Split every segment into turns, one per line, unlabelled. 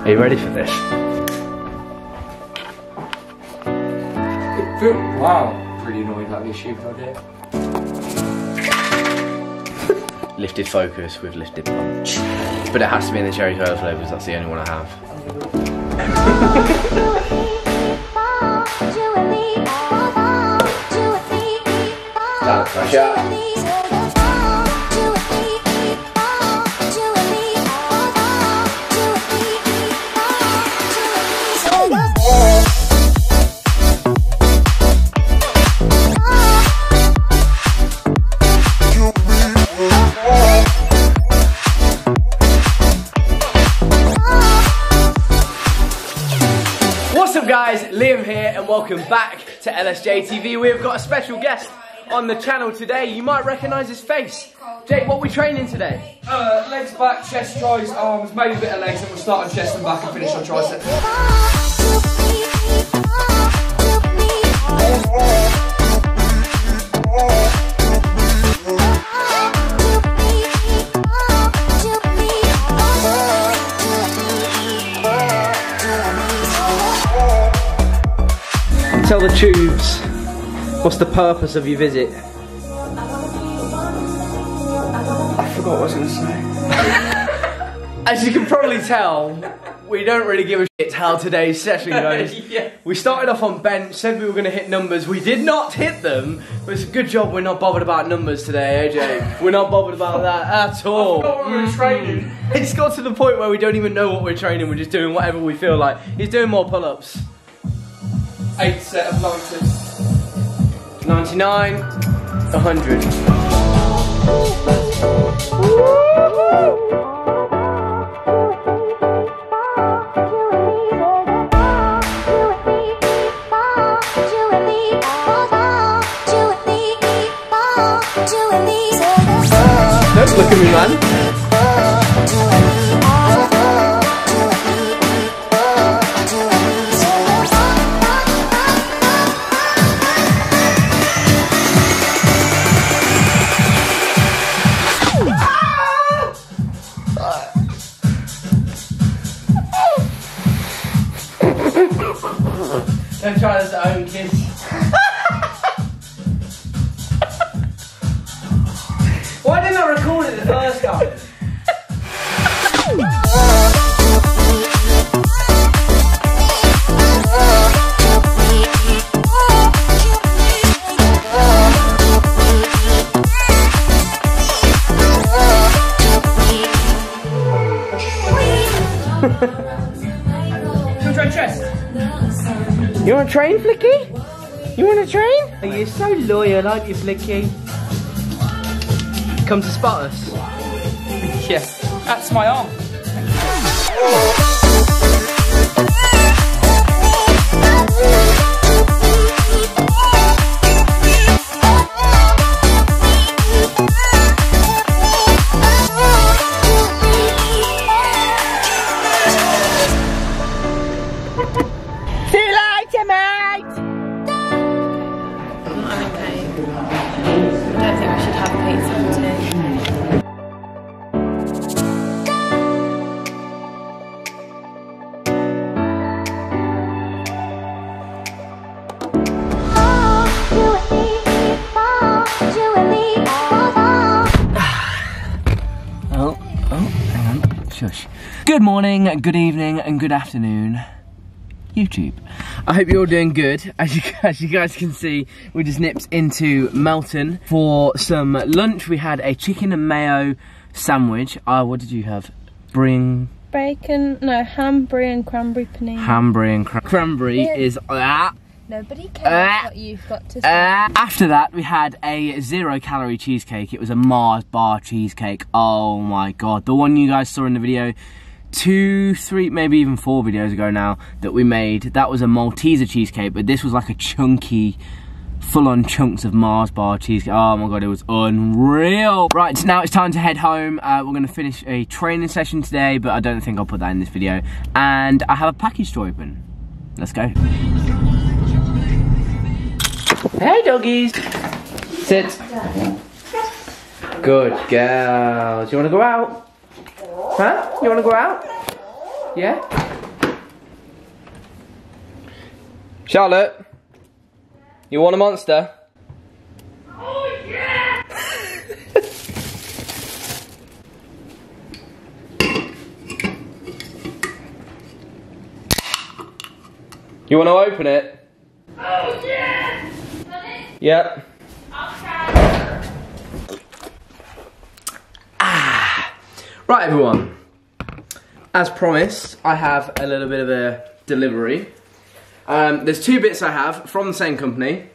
Are you ready for this?
Wow. Pretty annoyed about this shoe project.
Lifted focus with lifted punch. But it has to be in the cherry cola flavours, that's the only one I have. That's welcome back to LSJ TV. We've got a special guest on the channel today. You might recognise his face. Jake, what are we training today?
Uh, legs back, chest, tries, arms, maybe a bit of legs, and we'll start on chest and back and finish on triceps.
Tubes, what's the purpose of your visit?
I forgot what I was going to say.
As you can probably tell, we don't really give a shit how today's session goes.
Yeah.
We started off on bench, said we were going to hit numbers. We did not hit them, but it's a good job we're not bothered about numbers today, eh, AJ. We're not bothered about that at all.
forgot what we were training.
It's got to the point where we don't even know what we're training, we're just doing whatever we feel like. He's doing more pull ups.
Eight set of 90.
99, 100. Don't look at me, man. Don't try this at home, kids. Train, Flicky? You want to train? Oh, you're so loyal, aren't you, Flicky? Come to spot us.
Yeah, that's my arm.
Shush. Good morning, good evening, and good afternoon, YouTube. I hope you're all doing good. As you, as you guys can see, we just nipped into Melton for some lunch. We had a chicken and mayo sandwich. Uh, what did you have? Bring
Bacon, no, ham, brie and cranberry panini.
Hambury and cran- cranberry
Yeah.
is ah,
Nobody cares
Ah.
what you've got to say.
ah. After that, we had a zero calorie cheesecake. It was a Mars bar cheesecake. Oh my god, the one you guys saw in the video. Two, three, maybe even four videos ago now that we made. That was a Malteser cheesecake, but this was like a chunky, full-on chunks of Mars bar cheesecake. Oh my god, it was unreal. Right, so now it's time to head home. Uh, we're gonna finish a training session today, but I don't think I'll put that in this video. And I have a package to open. Let's go. Hey, doggies. Sit. Good girl. Do you want to go out? Huh? You want to go out? Yeah? Charlotte, you want a monster?
Oh yeah!
You want to open it?
Oh yeah!
Yep.
Okay.
Right, everyone. As promised, I have a little bit of a delivery. Um, there's two bits I have from the same company.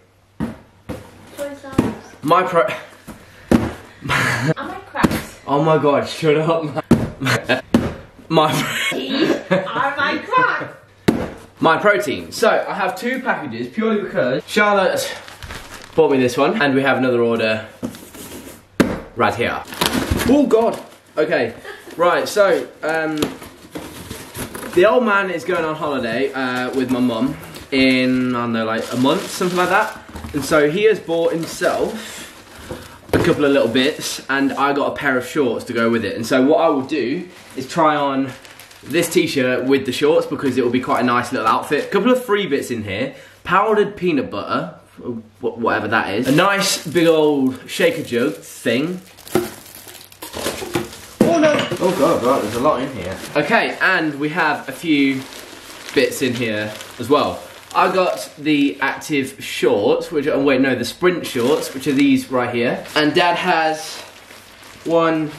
My pro.
Am I cracked?
Oh my god, shut up. my.
Am I cracked?
my protein. So I have two packages purely because Charlotte bought me this one, and we have another order right here. Oh God. Okay. Right. So um, the old man is going on holiday uh, with my mum in I don't know like a month, something like that, and so he has bought himself a couple of little bits, and I got a pair of shorts to go with it. And so what I will do is try on this t-shirt with the shorts because it will be quite a nice little outfit. A couple of free bits in here. Powdered peanut butter, whatever that is. A nice big old shaker jug thing. Oh no! Oh god, right, there's a lot in here. Okay, and we have a few bits in here as well. I got the active shorts, which are, oh wait, no, the sprint shorts, which are these right here. And dad has one,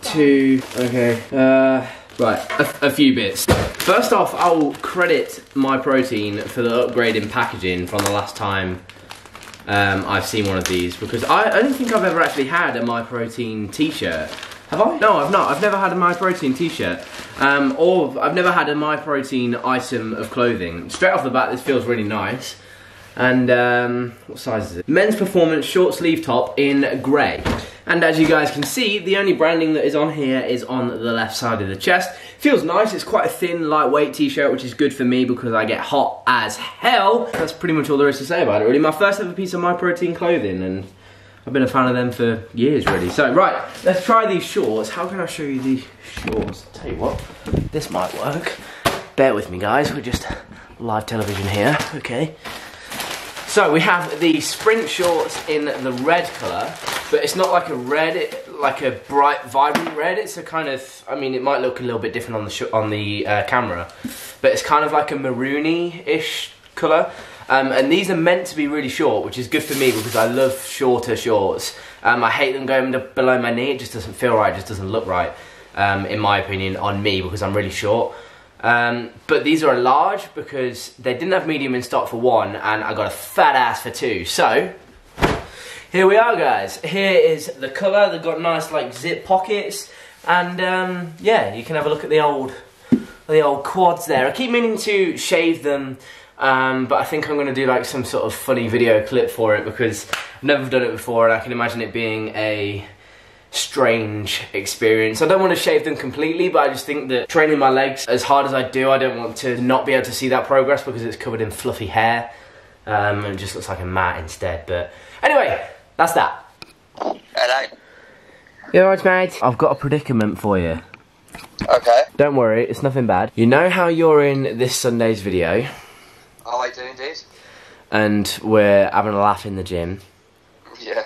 two, okay, uh, right, a, a few bits. First off, I'll credit my protein for the upgrade in packaging from the last time um, I've seen one of these because I, I don't think I've ever actually had a My Protein t-shirt. Have I? No, I've not. I've never had a My Protein t-shirt. Um, or I've never had a My Protein item of clothing. Straight off the bat, this feels really nice. And um, what size is it? Men's Performance short sleeve top in grey. And as you guys can see, the only branding that is on here is on the left side of the chest. Feels nice, it's quite a thin, lightweight t-shirt, which is good for me because I get hot as hell. That's pretty much all there is to say about it, really. My first ever piece of My Protein clothing, and I've been a fan of them for years, really. So, right, let's try these shorts. How can I show you these shorts? Tell you what, this might work. Bear with me, guys. We're just live television here, okay? So we have the sprint shorts in the red colour, but it's not like a red, like a bright, vibrant red. It's a kind of, I mean, it might look a little bit different on the on the uh, camera, but it's kind of like a maroony-ish colour. Um, and these are meant to be really short, which is good for me because I love shorter shorts. Um, I hate them going below my knee. It just doesn't feel right. It just doesn't look right, um, in my opinion, on me because I'm really short. Um, but these are a large because they didn't have medium in stock for one, and I got a fat ass for two. So here we are, guys. Here is the colour. They've got nice like zip pockets, and um, yeah, you can have a look at the old the old quads there. I keep meaning to shave them. Um, but I think I'm going to do like some sort of funny video clip for it because I've never done it before and I can imagine it being a strange experience. I don't want to shave them completely, but I just think that training my legs as hard as I do, I don't want to not be able to see that progress because it's covered in fluffy hair. Um, and it just looks like a mat instead. But anyway, that's that.
Hello.
You alright, mate? I've got a predicament for you.
Okay.
Don't worry, it's nothing bad. You know how you're in this Sunday's video
Oh, I do indeed.
and we're having a laugh in the gym?
Yeah.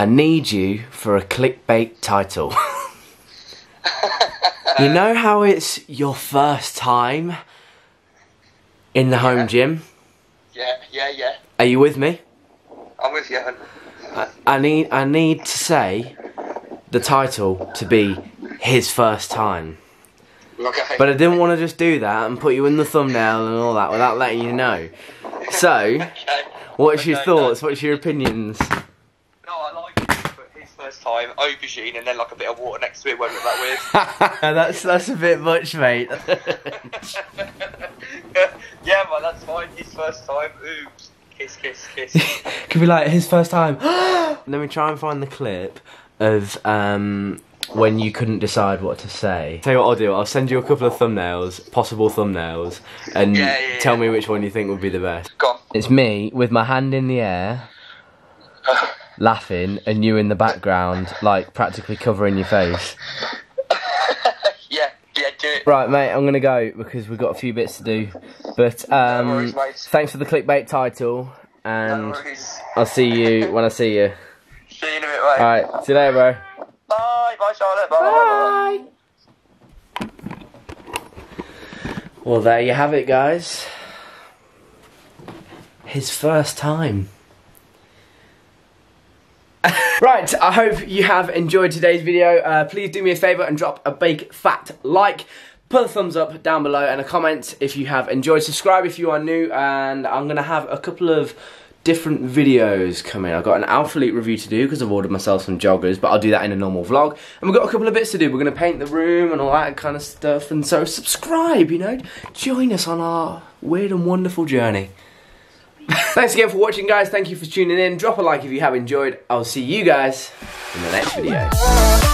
I need you for a clickbait title. you know how it's your first time in the home gym?
Yeah, yeah, yeah.
Are you with me?
I'm with you.
I, I need I need to say the title to be his first time.
Okay.
But I didn't want to just do that and put you in the thumbnail and all that without letting you know. So,
okay.
what's your thoughts?
no.
What's your opinions?
No, I like it, but his first time, aubergine, and then like a bit of water next to it won't look that
that's that's a bit much, mate.
yeah, man, that's fine. His first time. Oops. Kiss, kiss, kiss.
Could be like his first time. Let me try and find the clip of um, when you couldn't decide what to say. Tell you what I'll do. I'll send you a couple of thumbnails, possible thumbnails, and
Yeah, yeah,
tell me which one you think would be the best. It's me with my hand in the air, laughing, and you in the background, like practically covering your face. Yeah, yeah, do it. Right, mate, I'm gonna go because we've got a few bits to do. But um,
No worries, mate.
thanks for the clickbait title, and
worries.
I'll see you when I see you.
See you in a bit, mate.
Alright, see you later, bro.
Bye, bye, Charlotte. Bye.
Well, there you have it, guys. His first time. Right, I hope you have enjoyed today's video. Uh, please do me a favour and drop a big fat like. Put a thumbs up down below and a comment if you have enjoyed. Subscribe if you are new, and I'm going to have a couple of different videos coming. I've got an Alphalete review to do because I've ordered myself some joggers, but I'll do that in a normal vlog. And we've got a couple of bits to do. We're going to paint the room and all that kind of stuff. And so subscribe, you know, join us on our weird and wonderful journey. Thanks again for watching, guys. Thank you for tuning in. Drop a like if you have enjoyed. I'll see you guys in the next video.